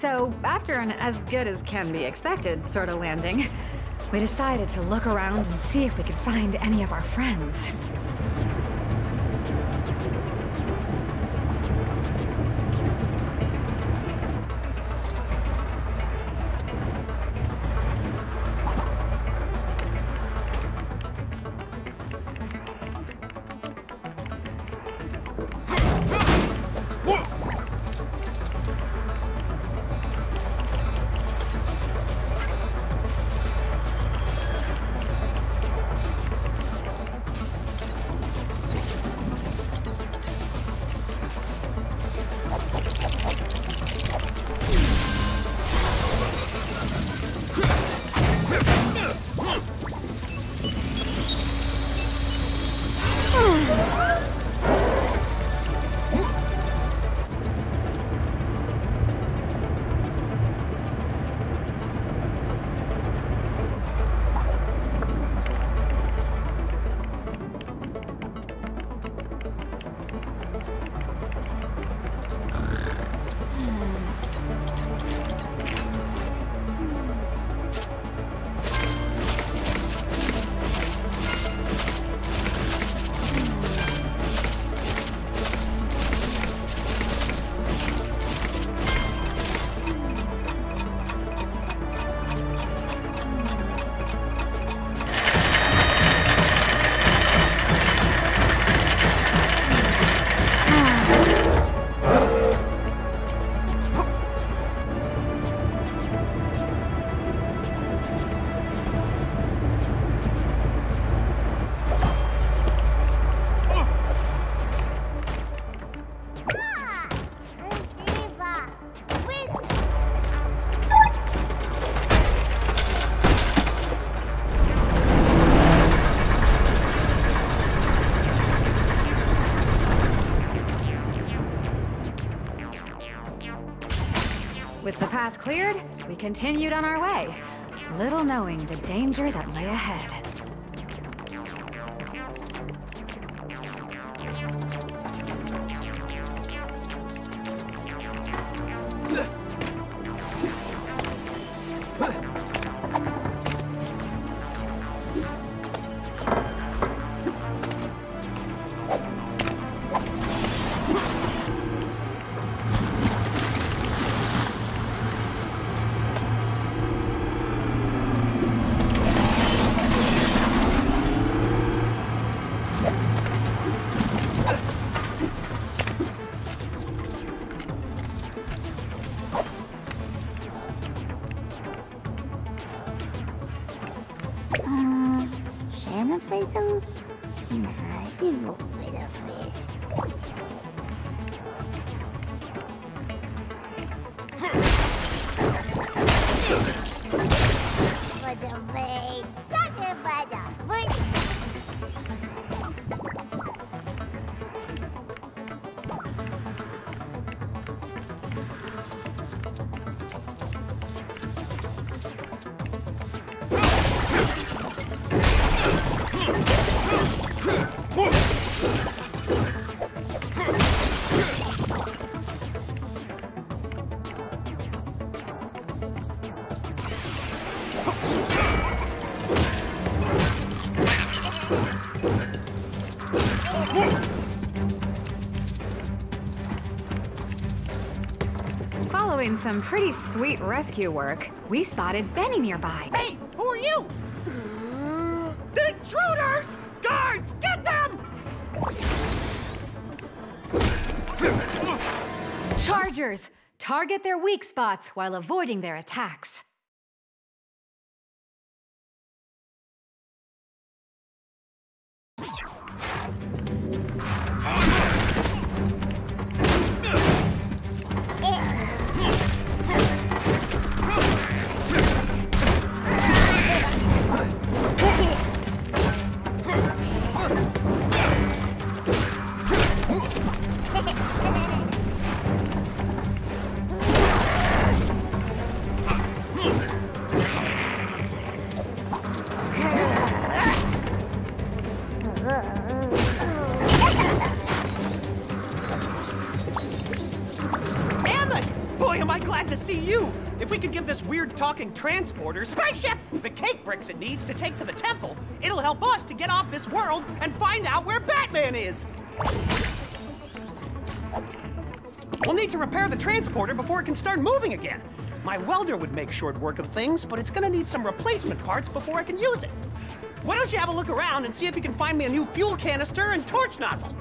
So, after an as good as can be expected sort of landing, we decided to look around and see if we could find any of our friends. Cleared, we continued on our way, little knowing the danger that lay ahead. Following some pretty sweet rescue work, we spotted Benny nearby. Hey, who are you? the intruders! Guards, get them! Chargers! Target their weak spots while avoiding their attacks. Talking transporter spaceship the cake bricks it needs to take to the temple, it'll help us to get off this world and find out where Batman is! We'll need to repair the transporter before it can start moving again. My welder would make short work of things, but it's gonna need some replacement parts before I can use it. Why don't you have a look around and see if you can find me a new fuel canister and torch nozzle?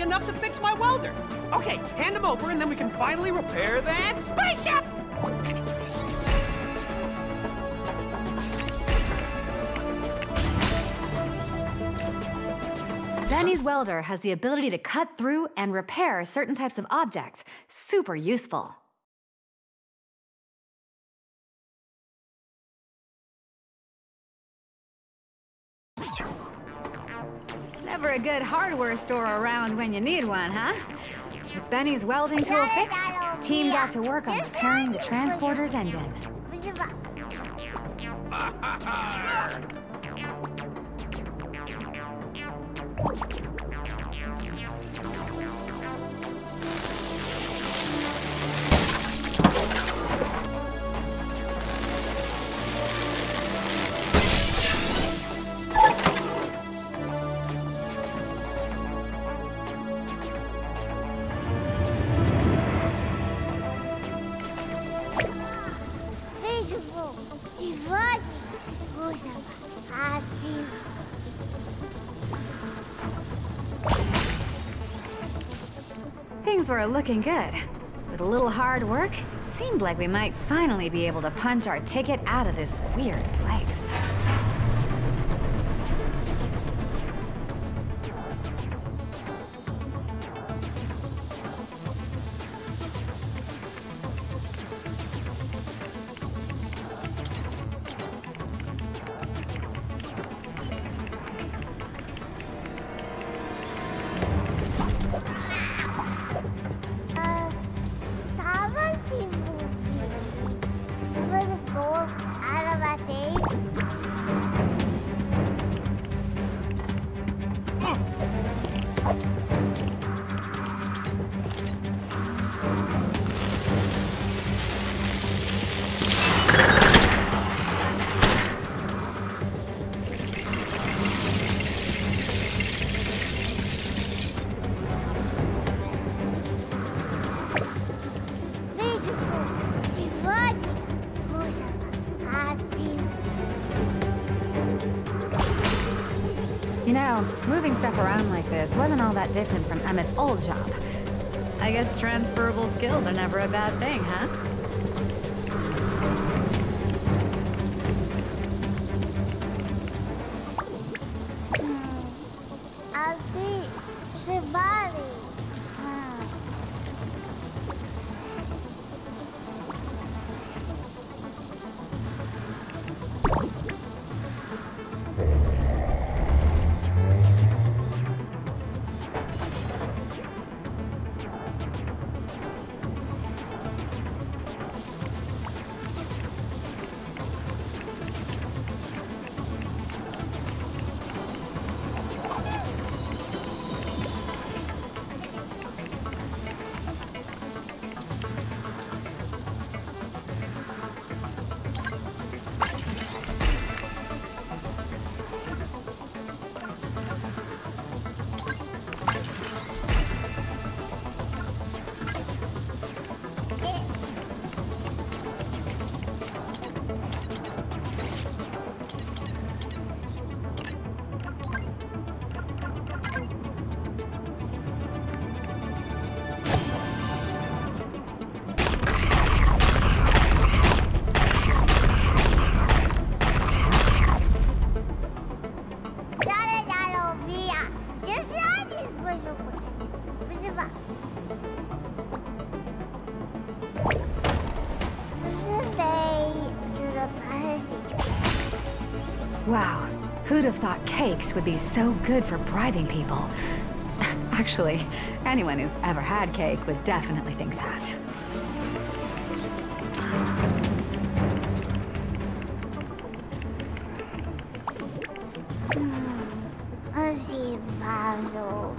Enough to fix my welder. Okay, hand them over and then we can finally repair that spaceship! Benny's welder has the ability to cut through and repair certain types of objects. Super useful. Never a good hardware store around when you need one, huh? With Benny's welding tool fixed, team got to work on repairing the transporter's engine. Things were looking good. With a little hard work, it seemed like we might finally be able to punch our ticket out of this weird place. You know, moving stuff around like this wasn't all that different from Emmet's old job. I guess transferable skills are never a bad thing, huh? Have thought cakes would be so good for bribing people? Actually, anyone who's ever had cake would definitely think that. Assim vaso.